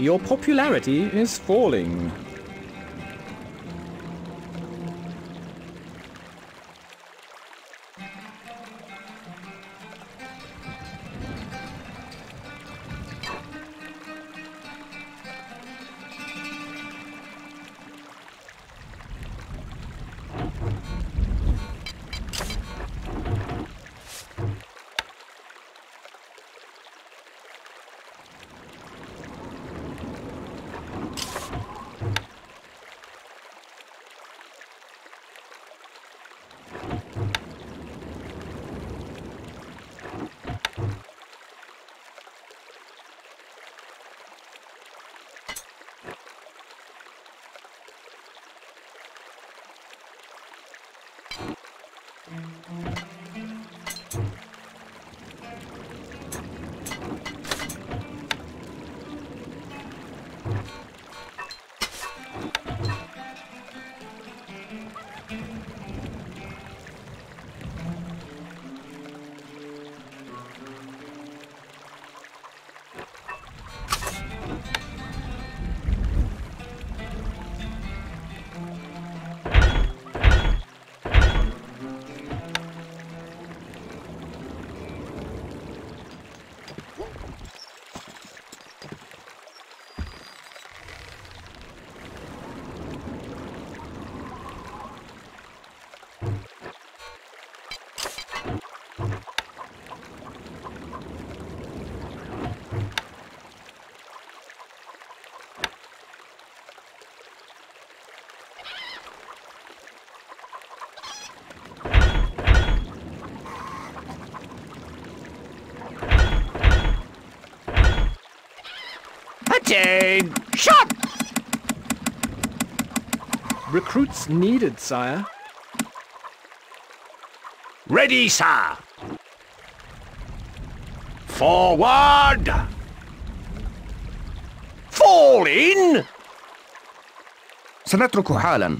Your popularity is falling. Attain! Shot! Recruits needed, sire. Ready, sir! Forward! Fall in! سنترك حالا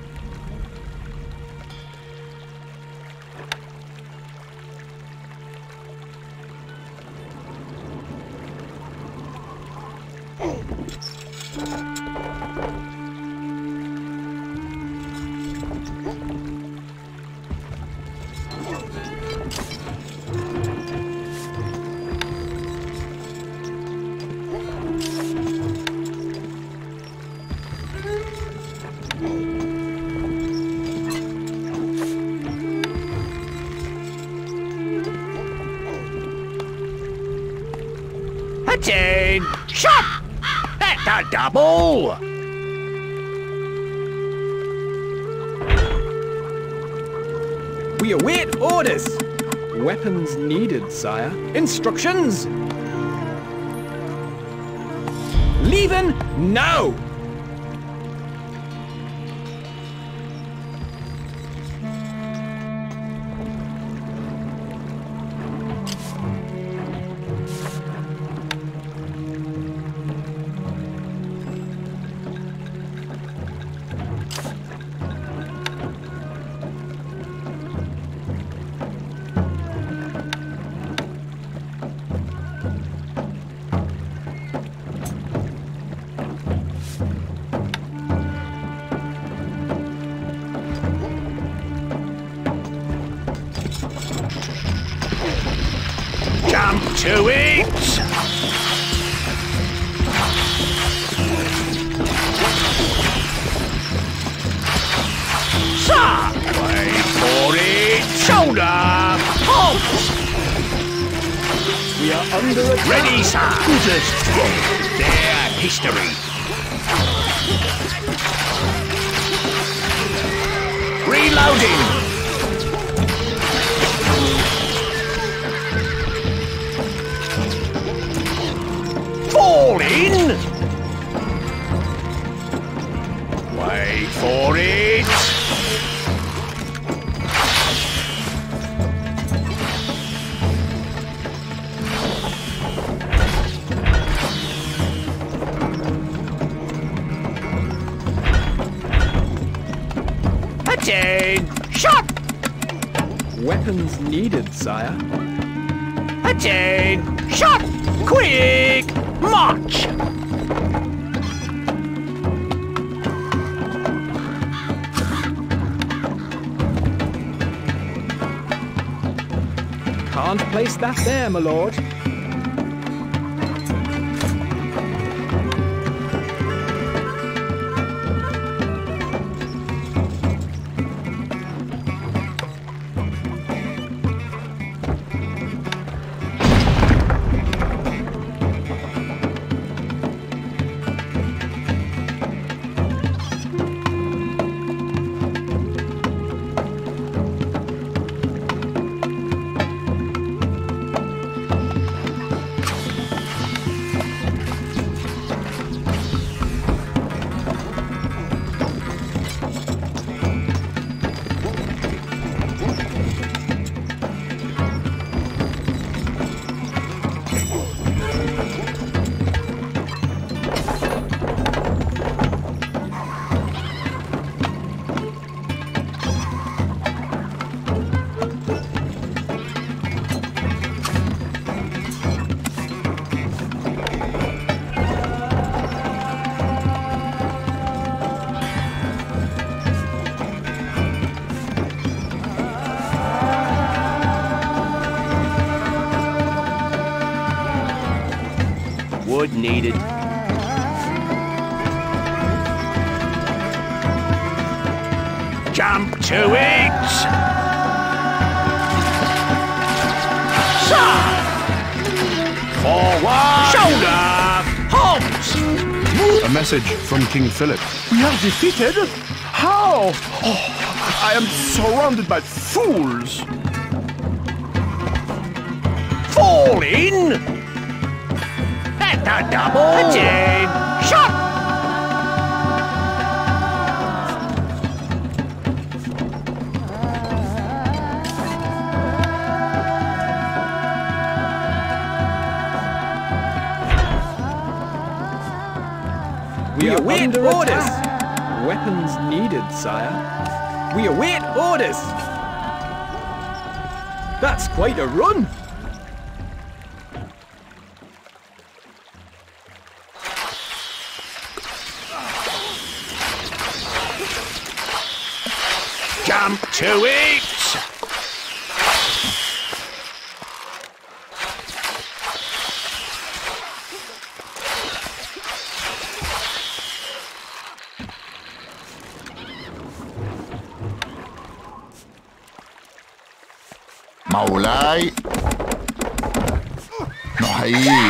Instructions? Leaving now! Sir! Wait for it! Shot! Shoulder! Halt! We are under attack. Ready, sir! Good as Their history. Reloading! Fall in! Wait for it! Weapons needed, sire. Attain! Shot! Quick! March! Can't place that there, my lord. Needed. Jump to it! Sir! Forward! Shoulder! Halt! A message from King Philip. We are defeated? How? Oh, I am surrounded by fools. Fall in! At the double! Attain! Shot! We, are await under orders. Weapons needed, sire. We await orders. That's quite a run. Come to eat, Maulai. Noch aí.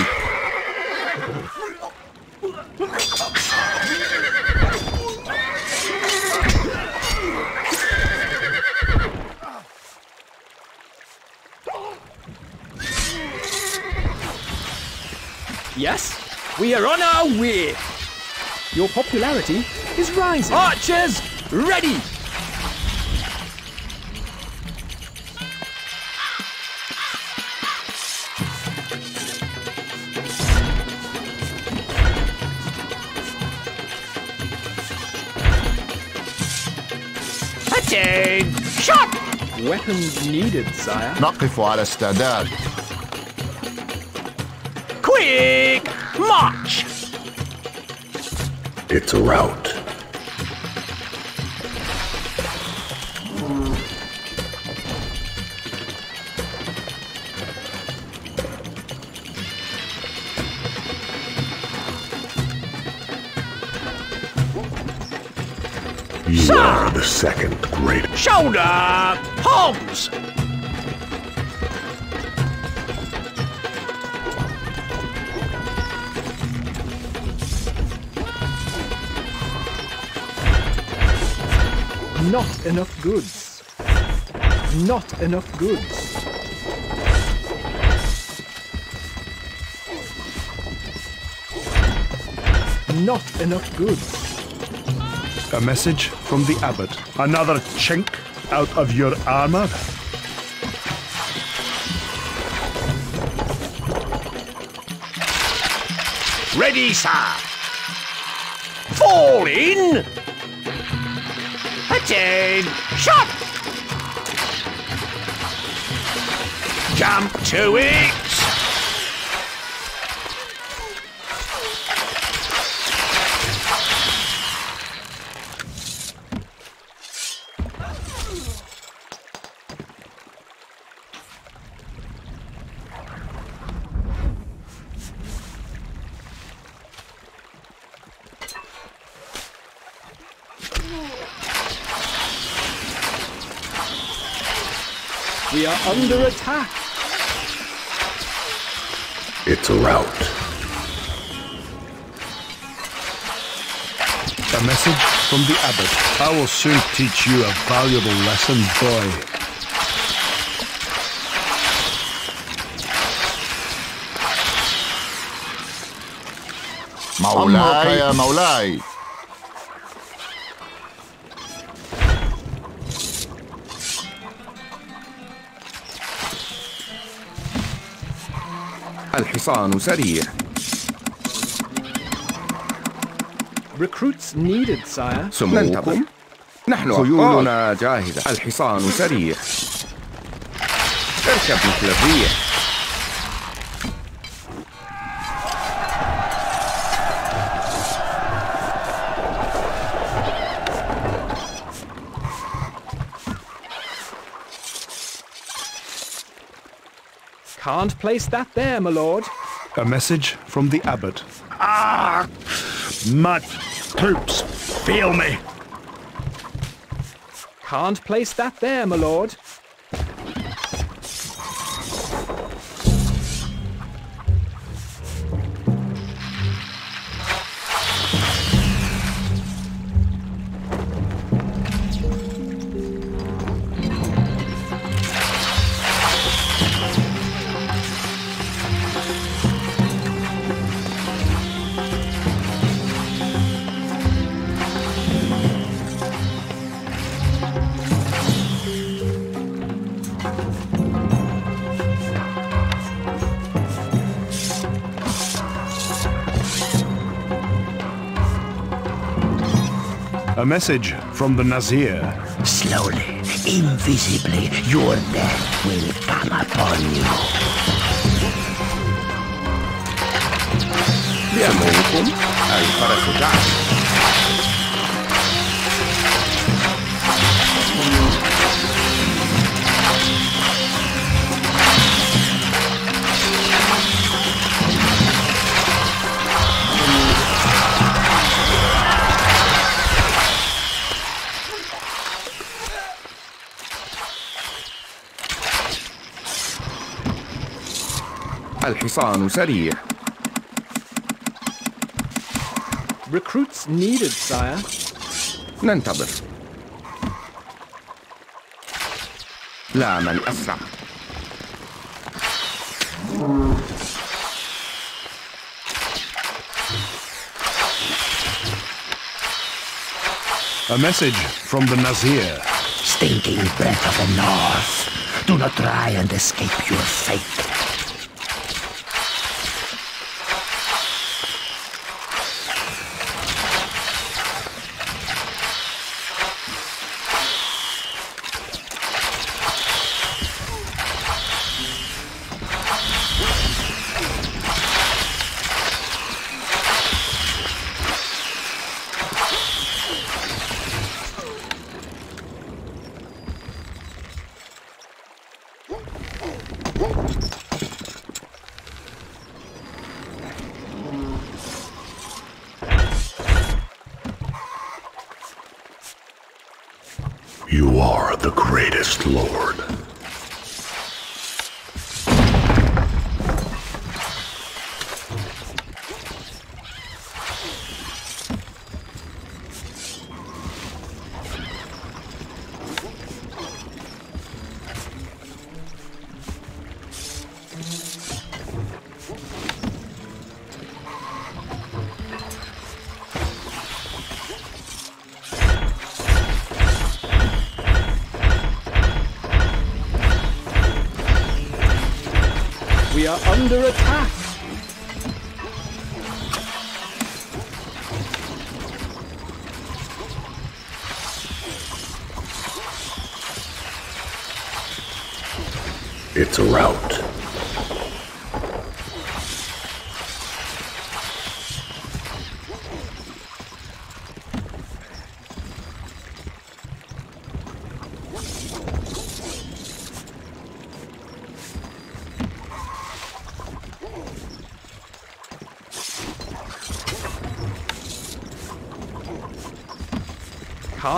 Your popularity is rising. Archers, ready! Attain! Shot! Weapons needed, sire. Not before I. Quick! March! It's a rout. You are the second great. Shoulder! Palms! Not enough goods. Not enough goods. Not enough goods. A message from the abbot. Another chink out of your armor? Ready, sir. Fall in. Attain. Shot. Jump to it. under attack. It's a rout. A message from the abbot. I will soon teach you a valuable lesson, boy. مولاي يا مولاي الحصان سريع. Recruits needed, sire. سموكم. نحن خيولنا جاهزة. الحصان سريع. اركب مثل الريح. Can't place that there, my lord. A message from the abbot. Ah! Mud! troops Feel me. Can't place that there, my lord. message from the Nazir. Slowly, invisibly, your death will come upon you. الحصان سريع Recruits needed, sire. ننتظر لا من أسرع A message from the Nazir. Stinking breath of the north. Do not try and escape your fate. Are under attack. It's a rout.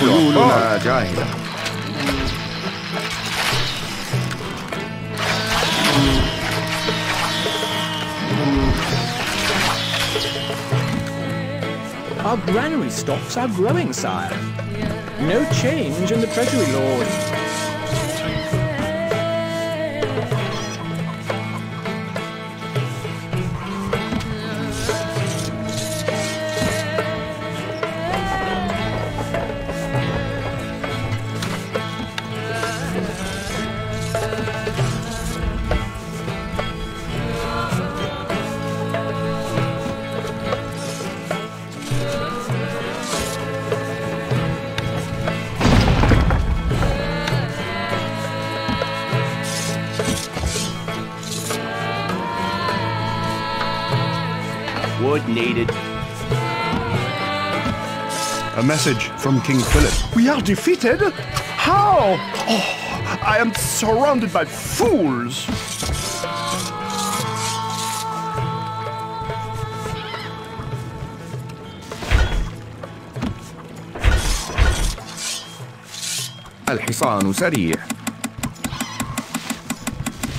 خيولنا جاهزة Our granary stocks are growing, sire. No change in the Treasury Lord. Message from King Philip. We are defeated? How? Oh, I am surrounded by fools. الحصان سريع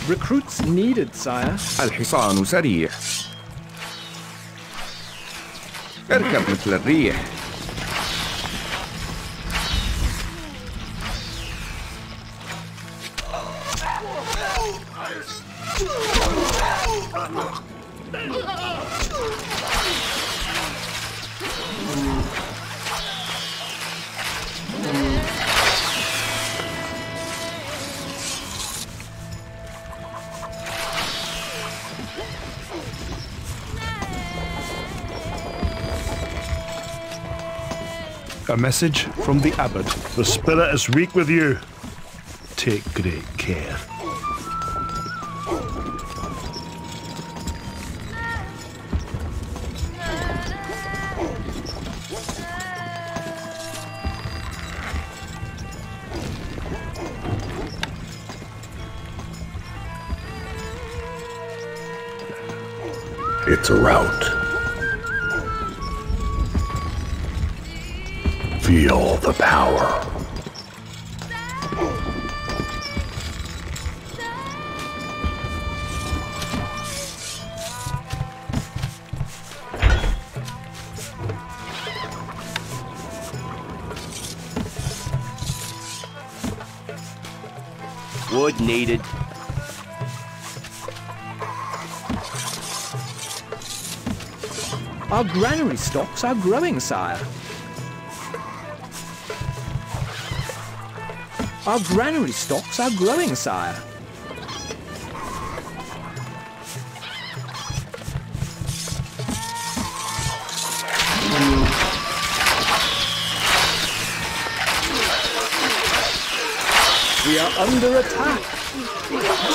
Recruits needed, sire. الحصان سريع اركب مثل الريح A message from the abbot. The spirit is weak with you. Take great care. It's a rout. Feel the power. Needed. Our granary stocks are growing, sire. Our granary stocks are growing, sire. Are under attack.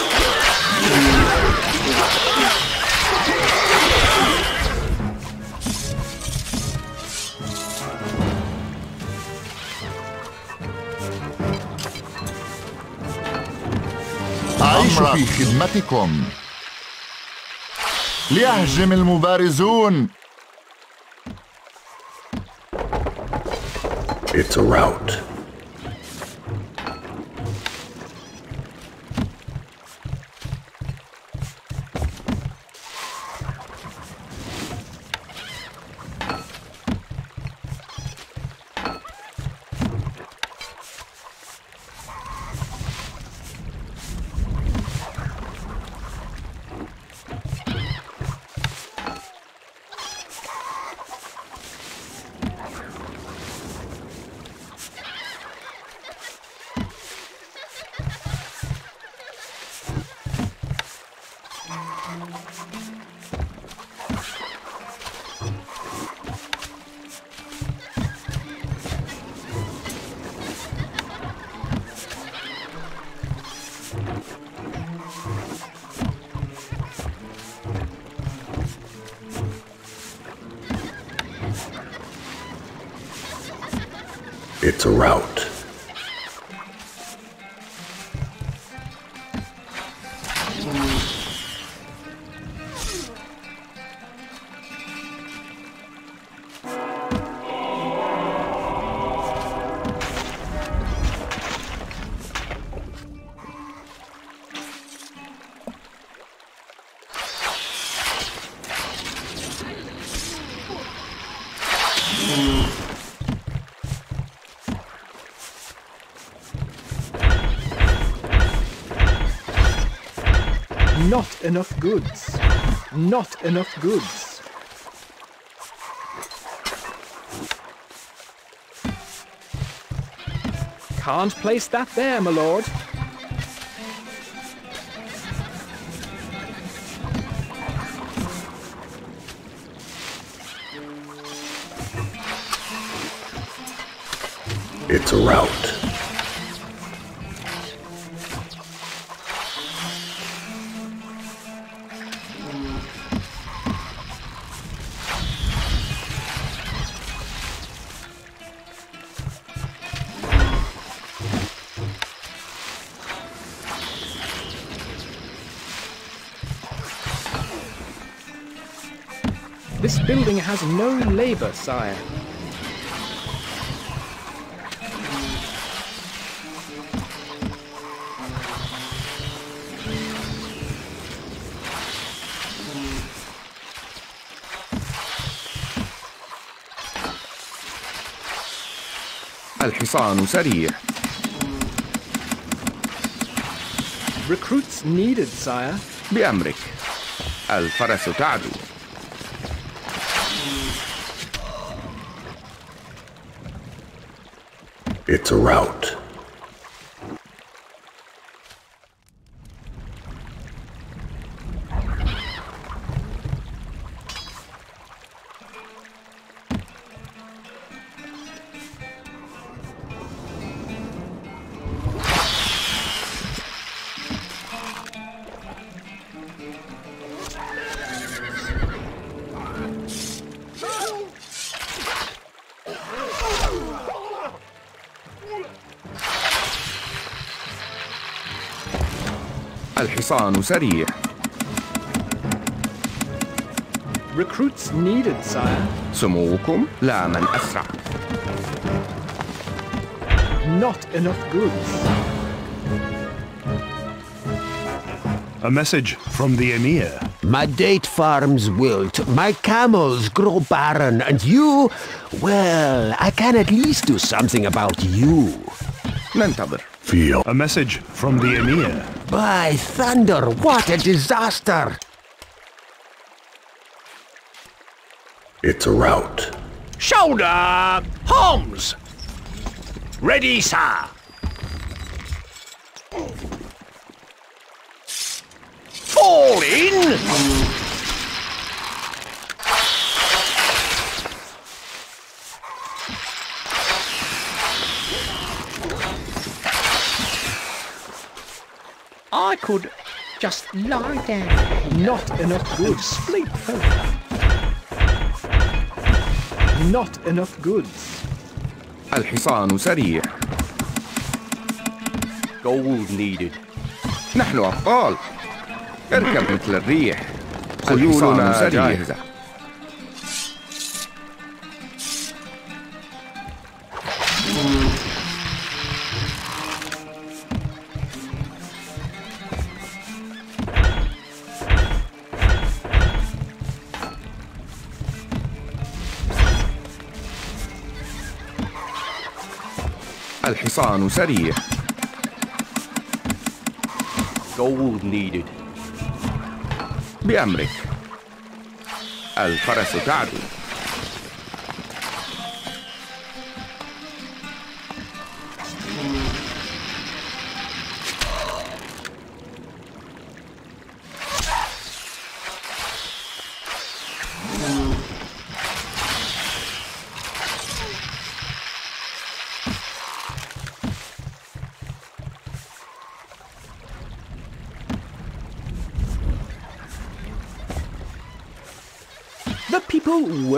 أعيش في خدمتكم ليهجم المبارزون It's a rout. Not enough goods. Not enough goods. Can't place that there, my lord. It's a rout. building has no labor, sire. الحصان سريع Recruits needed, sire. بأمرك الفرس تعدو It's a rout. الحصان سريع Recruits needed, sire. سموكم لا من أسرع Not enough goods. A message from the Emir. My date farms wilt, my camels grow barren, and you, well, I can at least do something about you. ننتظر Feel. A message from the Emir. By thunder, what a disaster! It's a rout. Shoulder! Holmes! Ready, sir! Could just lie down. Not enough goods. Sleep further. Not enough goods. الحصان سريع Gold needed. نحن أبطال اركب مثل الريح خيولنا الحصان سريع جاهزة. الحصان سريع. Gold needed. بأمرك. الفرس تعدو.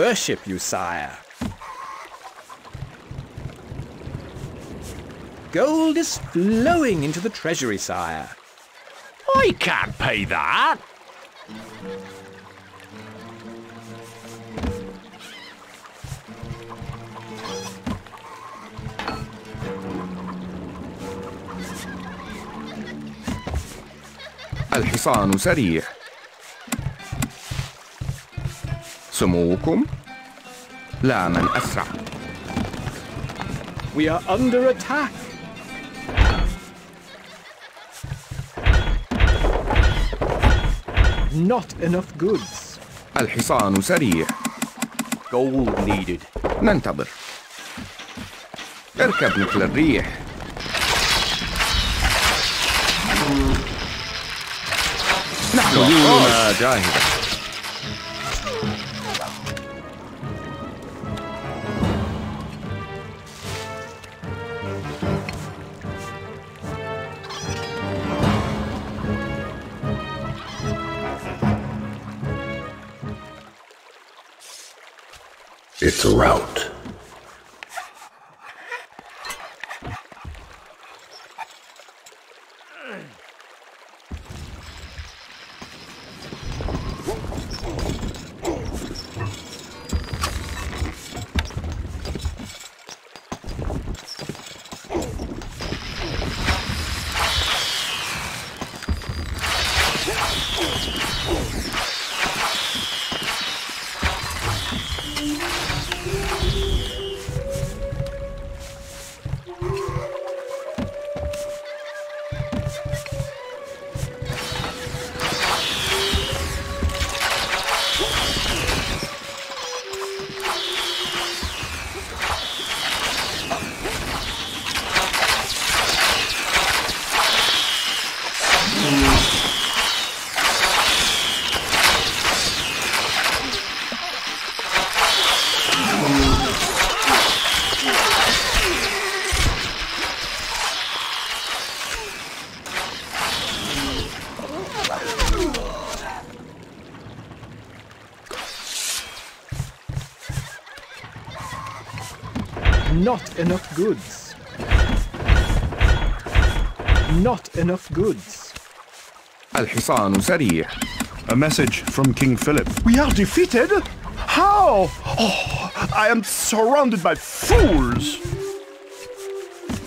worship you, sire. Gold is flowing into the treasury, sire. I can't pay that. الحصان سريع سموكم لا من أسرع We are under attack. Not enough goods. الحصان سريع Gold needed. ننتظر اركب مثل الريح نحن أبطال خيولنا جاهزة. It's Not enough goods. Not enough goods. الحصان سريع. A message from King Philip. We are defeated? How? Oh, I am surrounded by fools.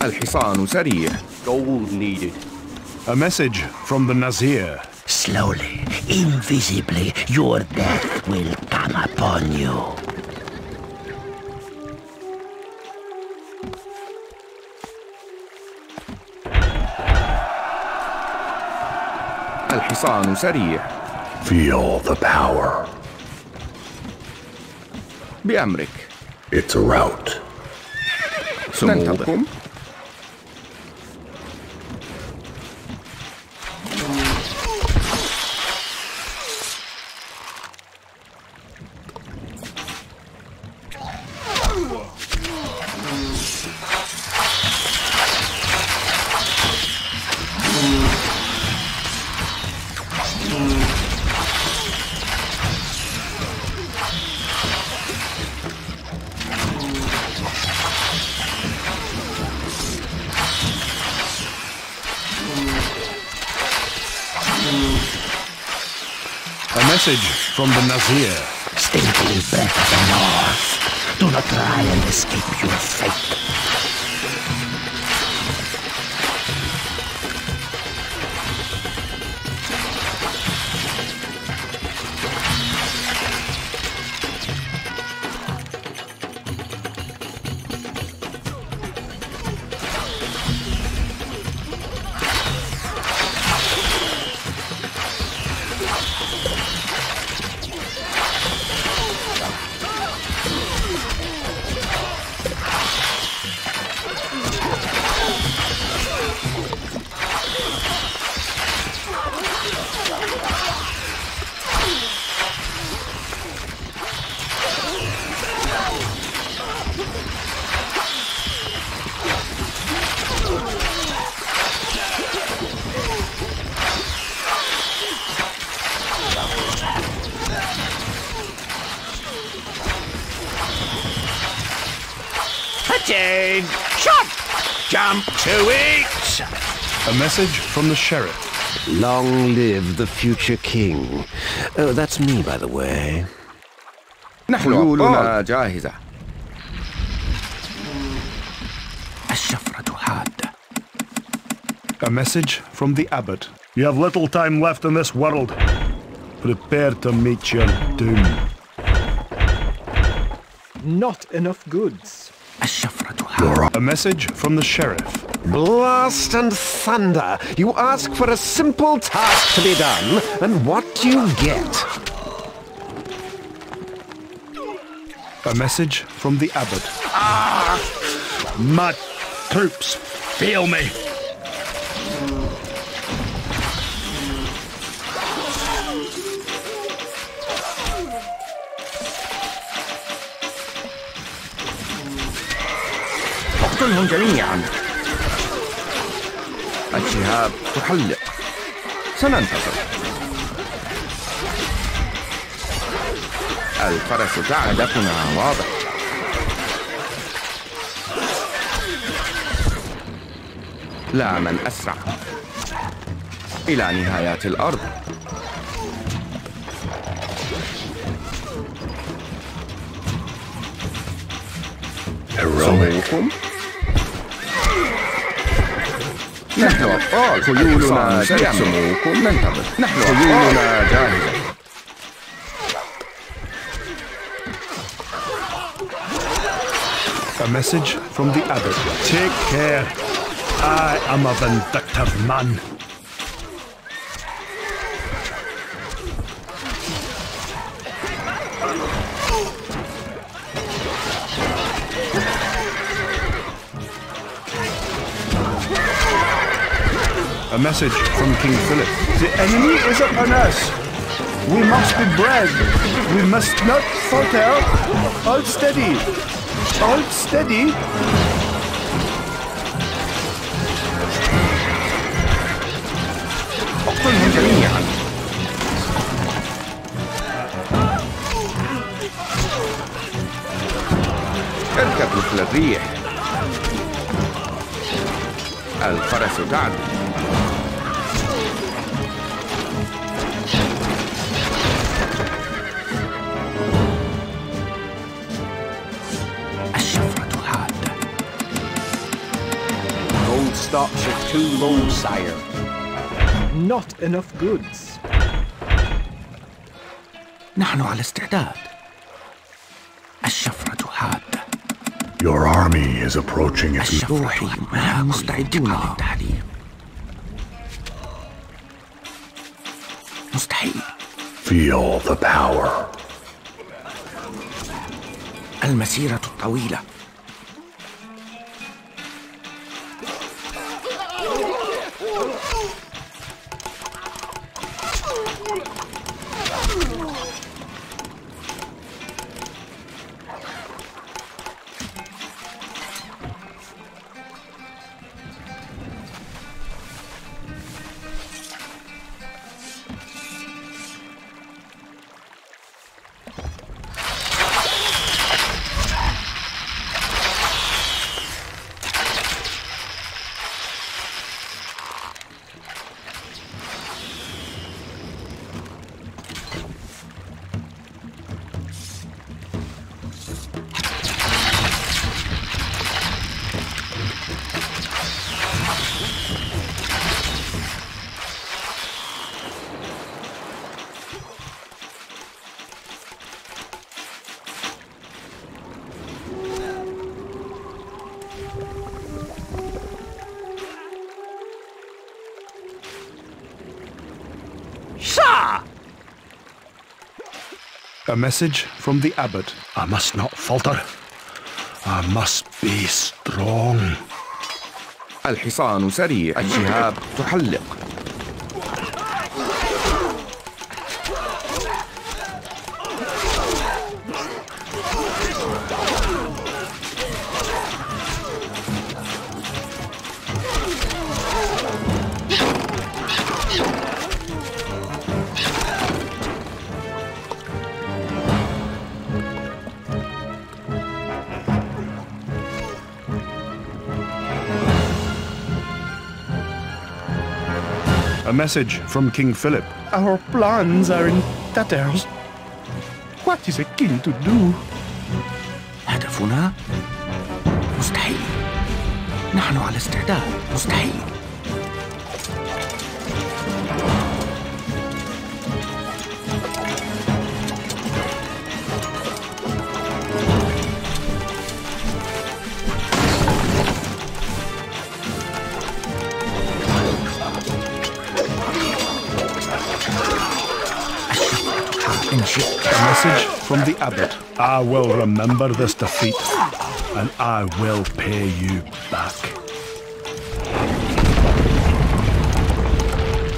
الحصان سريع. Gold needed. A message from the Nizar. Slowly, invisibly, your death will come upon you. Feel the power. Beamrik. It's a route. Sumulkum. Message from the Nizar. Stinking breath of the north. Do not try and escape your fate. Jump to it! A message from the sheriff. Long live the future king. Oh, that's me, by the way. نحن خيولنا أبطال جاهزة الشفرة حادة. A message from the abbot. You have little time left in this world. Prepare to meet your doom. Not enough goods. الشفرة حادة. A message from the sheriff. Blast and thunder! You ask for a simple task to be done, and what do you get? A message from the abbot. Ah! Mud troops, feel me! Hungarian. الشهاب تحلق. سننتصر الفرس تعد هدفنا واضح. لا من أسرع. إلى نهايات الأرض. Heroic. نحن أبطال خيولنا جاهزة صموكم ننتظر نحن خيولنا جاهزة A message from the abbot. Take care. I am a vindictive man. message from King Philip. The enemy is upon us. We must be brave. We must not falter. Hold steady. Hold steady. اقتلهم جميعا اركب مثل الريح الفرس تعدو stocks are too low, sire. Not enough goods. نحن على استعداد. الشفرة حادة. Your army is approaching its الشفرة حادة. مستعدون للتحرير. مستحيل. feel the power. المسيرة الطويلة. A message from the abbot. I must not falter. I must be strong. الحصان سريع الشهاب تحلق message from King Philip. Our plans are in tatters. What is a king to do? هدفنا مستحيل نحن على استعداد مستحيل message from the abbot. I will remember this defeat, and I will pay you back.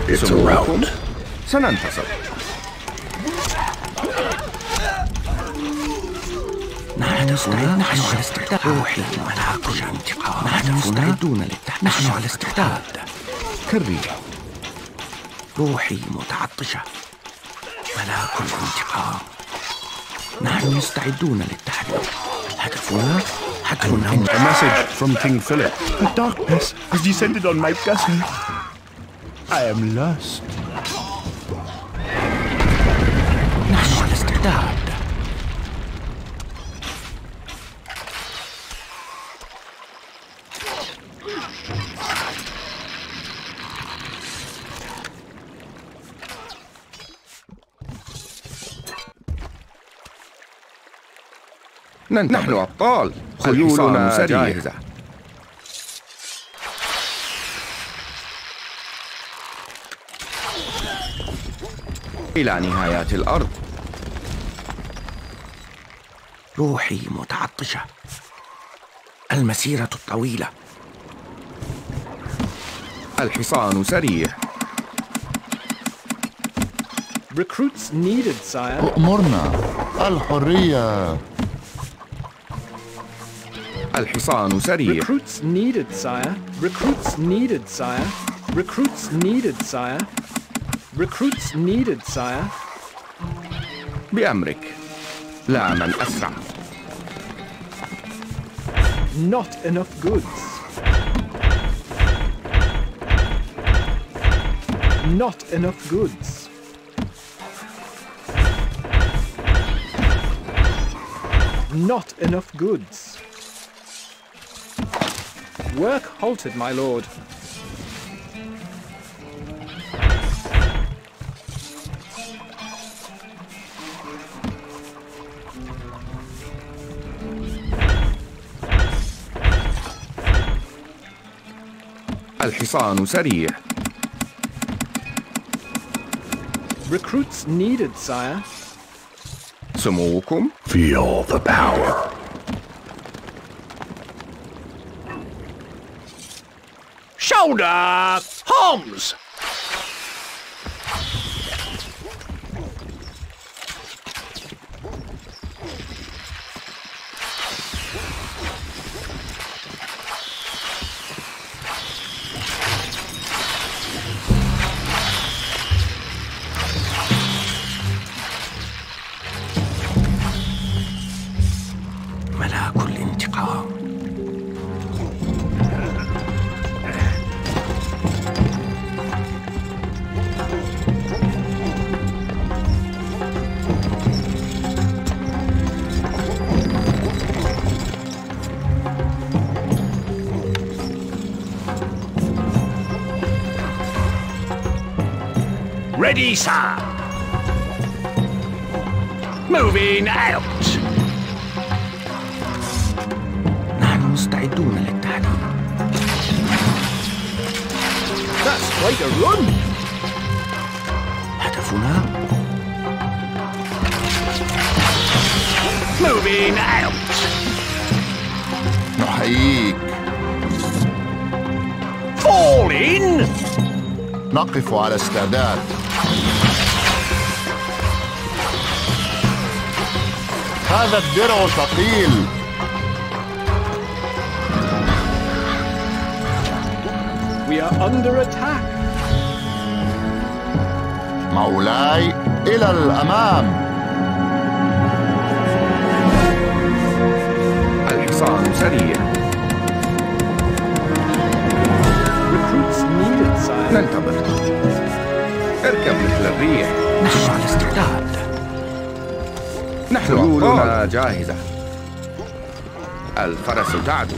It's a سموكم rout. سننتصر نحن مستعد نحن على استعداد روحي ملاك الانتقام نحن مستعدون للتحدي نحن على استعداد كالريح روحي متعطشة ملاك الانتقام Nami stai dunaletari. Hakafuna, Hakuna. A message from King Philip. The darkness has descended on my castle. I am lost. Nash, استعداد نحن أبطال. خيولنا جاهزة. إلى نهايات الأرض. روحي متعطشة. المسيرة الطويلة. الحصان سريع. Recruits needed, sire. أؤمرنا الحرية. الحصان سريع Recruits needed, sire. Recruits needed, sire. Recruits needed, sire. Recruits needed, sire. بأمرك لا من أسرع Not enough goods. Not enough goods. Not enough goods. Work halted, my lord. الحصان سريع Recruits needed, sire. سموكم Feel the power. Shoulder! Holmes! sir. Moving out. نحن مستعدون للتحديد That's quite a run. هدفنا Moving out. نحييك Fall in. نقف على استعداد هذا الدرع ثقيل. We are under attack. مولاي إلى الأمام. الحصان سريع. Recruits needed, sire. ننتظر. اركب مثل الريح. نحن على استعداد. نحن خيولنا جاهزة الفرس تعدو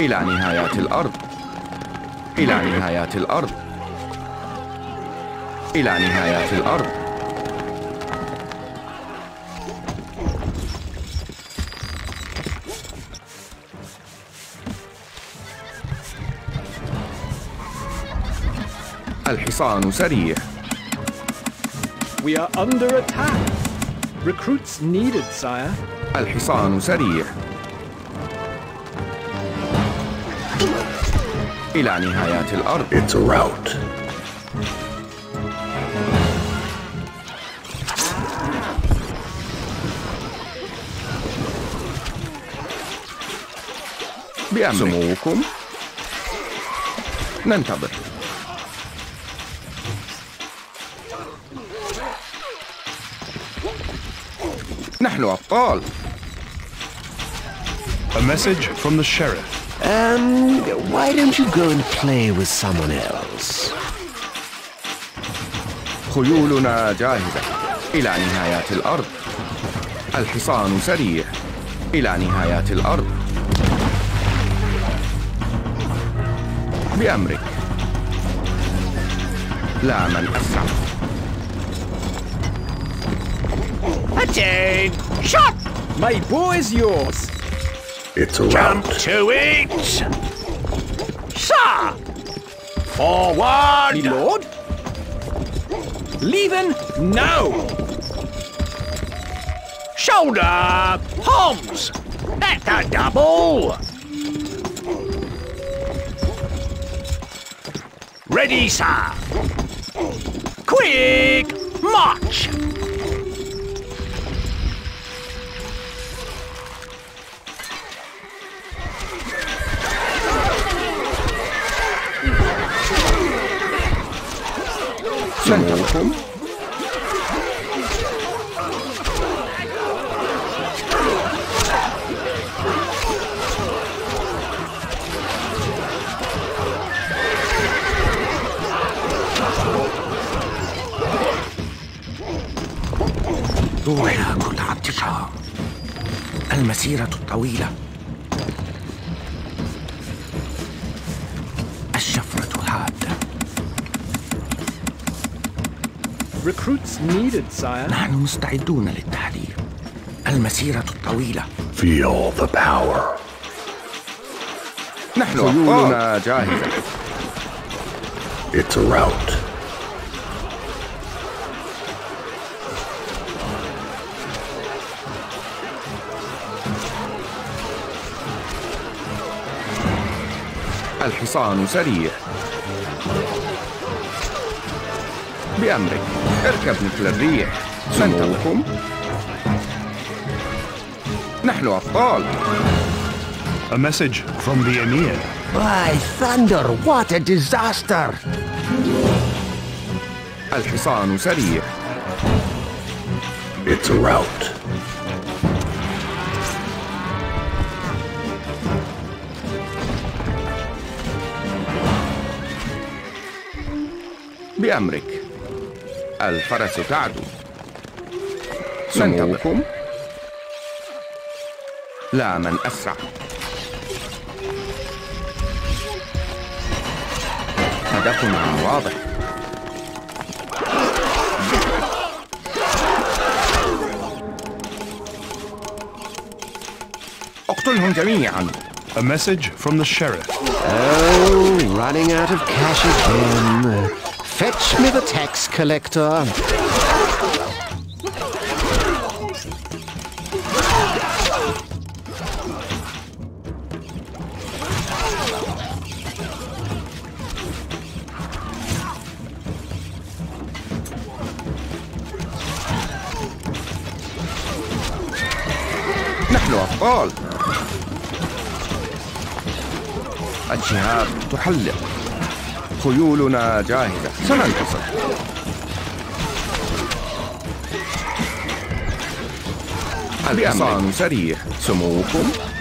إلى نهايات الأرض. إلى نهايات الأرض. إلى نهايات الأرض. الحصان سريع We are under attack. Recruits needed, sire. الحصان سريع إلى نهايات الأرض It's a rout. بأمر سموكم ننتظر نحن أبطال. A message from the sheriff. Um, why don't you go and play with someone else? خيولنا جاهزة. إلى نهايات الأرض. الحصان سريع. إلى نهايات الأرض. بأمرك. لا من أسرع. Attain. Shot. My bow is yours. It's a Jump rout. to it. Sir. Forward. Me lord? Leaving now. Shoulder. Palms. That's a double. Ready, sir. Quick march. Welcome. Welcome. ويلك عطشان المسيرة الطويلة نحن مستعدون للتحرير. المسيرة الطويلة. Feel the power. نحن خيولنا جاهزة. It's a rout. الحصان سريع. بأمرك اركب مثل الريح سموكم نحن أبطال A message from the Emir. By thunder, what a disaster! الحصان سريع It's a rout. بأمرك الفرس تعدو سموكم لا من أسرع هدفنا واضح اقتلهم جميعا A message from the sheriff. Oh, running out of cash again. Fetch me the tax collector. نحن أبطال الشهاب تحلق خيولنا جاهزة سننتصر الحصان سريع. سموكم.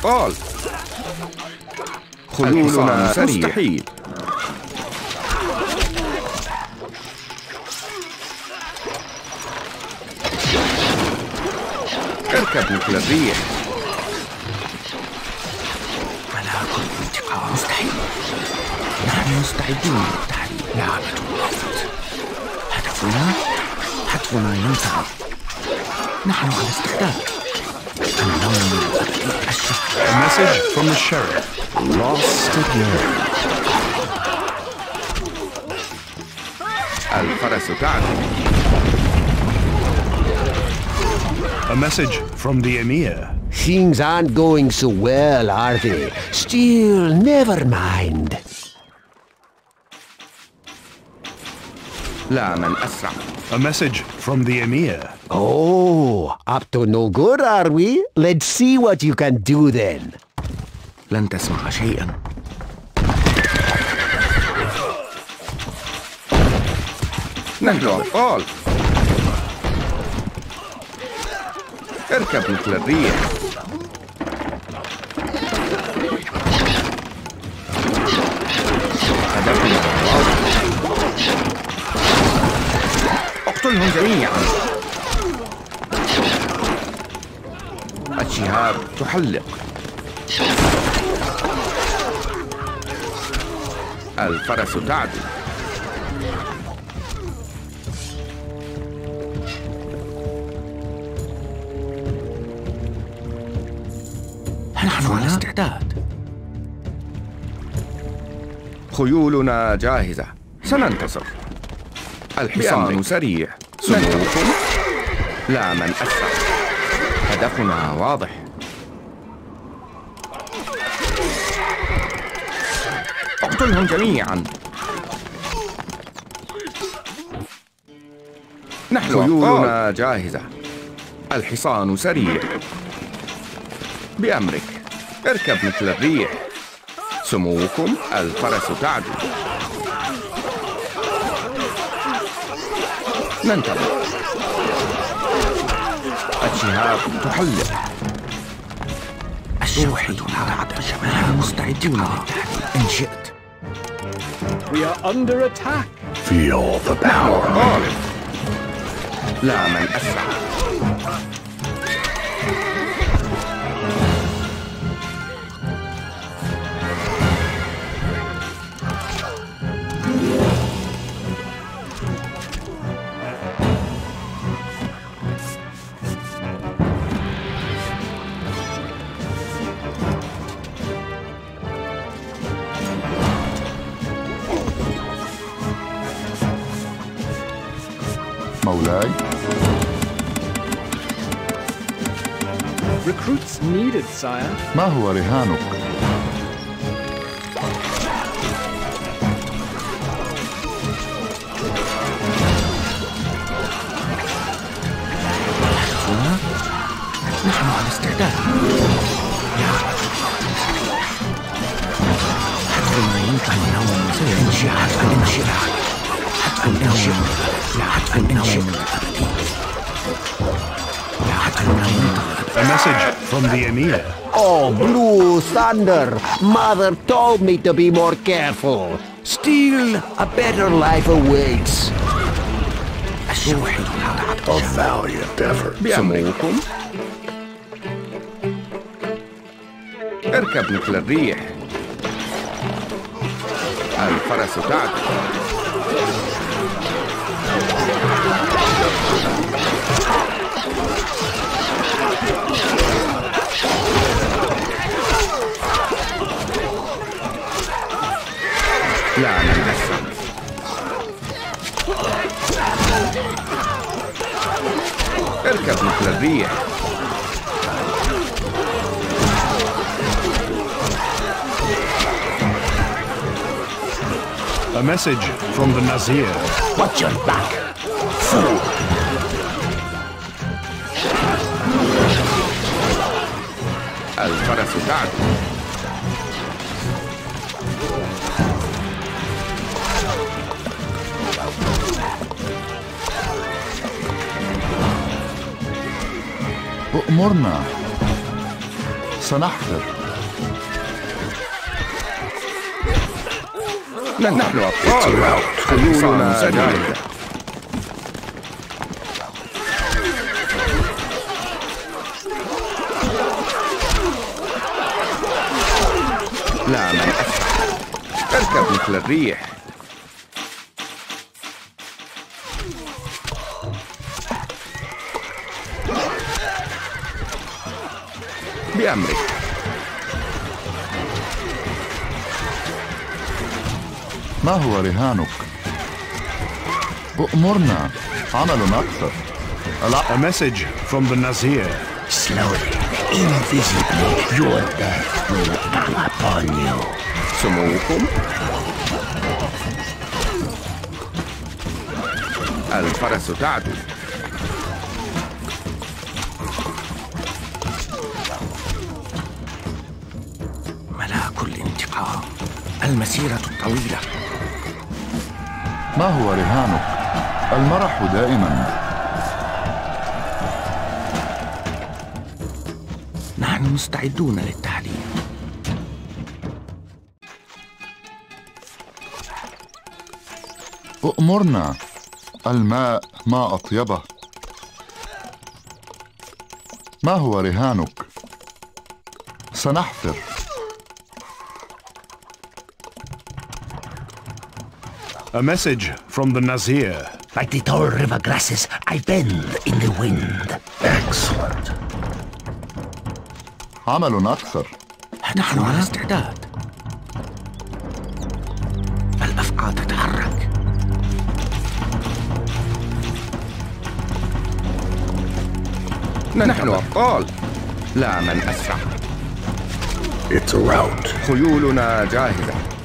نحن أبطال خيولنا سريع مستحيل. اركب مثل الريح. الفرس تعدو A message from the emir. Things aren't going so well, are they? Still, never mind. لا من أسرع A message from the emir. Oh, up to no good, are we? Let's see what you can do then. لن تسمع شيئا نحن أبطال اركب مثل الريح. هدفنا. أقتلهم جميعا. الشهاب تحلق. الفرس تعدو خيولنا جاهزة. سننتصر. الحصان سريع. سموكم لا من أسرع هدفنا واضح. اقتلهم جميعا. نحن خيولنا جاهزة. الحصان سريع. بأمرك. اركب مثل الريح. سموكم الفرس تعدو ننتظر. الشهاب تحلق الشفرة متعطشة نحن مستعدون إن شئت. We are under attack. Feel the power. غالب لا من أسرع. Recruits needed, sire. ما هو رهانك نحن على استعداد حتما ينتهي النوم سينشئ حتما ينشئ حتما ينشئ حتما ينشئ حتما ينتهي A message from the emir. Oh, Blue Thunder! Mother told me to be more careful. Still, a better life awaits. الشوحي A valiant effort. بأمركم اركب مثل الريح الفرس تعدو لا اركب مثل الريح A message from the Nizar. Watch your back, fool! الفرس تعدو أؤمرنا سنحضر. نحن أبطال. خيولنا جاهزة لا من أسرع اركب مثل الريح. بأمرك ما هو رهانك؟ أؤمرنا عمل أكثر. A message from the Nazir. Slowly, invisibly, your death will come upon you. سموكم الفرس تعدو المسيرة الطويلة. ما هو رهانك؟ المرح دائما. نحن مستعدون للتحليل. أؤمرنا الماء ما أطيبه. ما هو رهانك؟ سنحفر. A message from the Nizar. Like the tall river grasses, I bend in the wind. Excellent. عمل أكثر. نحن على استعداد. الأفقاد تتحرك. نحن أبطال. لا من أسرع. It's a route. خيولنا جاهزة.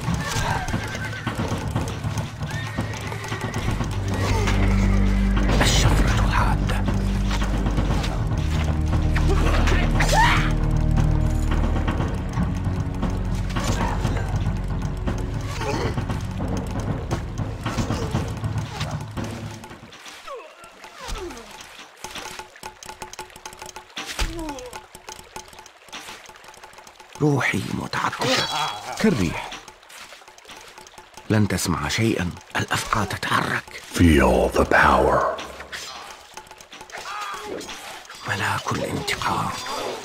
روحي متعطشة. كالريح. لن تسمع شيئا الأفقاد تتحرك. Feel the power. ملاك الانتقام.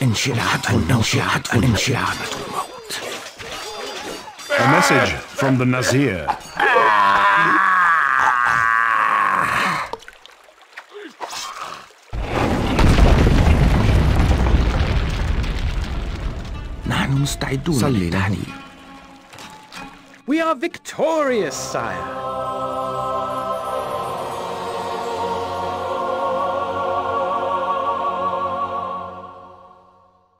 انشعاب انشعاب انشعابة الموت. A message from the Nazir. مستعدون صلي له. للتحليل We are victorious, sire.